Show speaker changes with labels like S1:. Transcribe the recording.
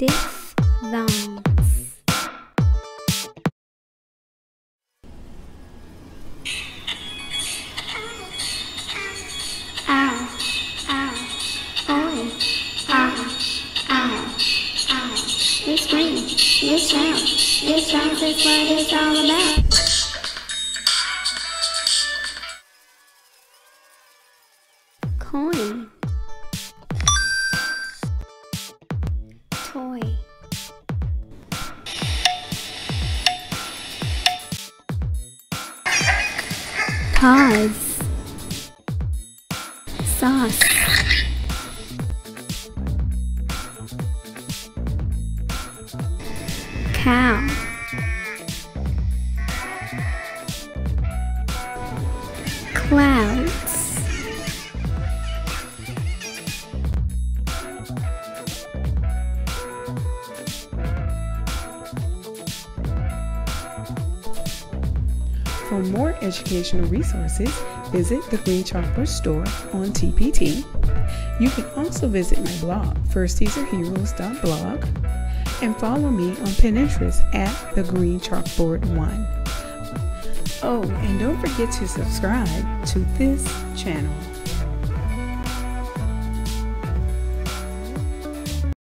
S1: diphthongs. Ow, ow, oi, ow, ow, ow. This ring, this sound, this sound is what it's all about. Coin. Toy. Sauce. Cow. Clouds.
S2: For more educational resources, visit the Green Chalkboard store on TPT. You can also visit my blog, firstiesareheroes.blog, and follow me on Pinterest at the Green Chalkboard One. Oh, and don't forget to subscribe to this channel.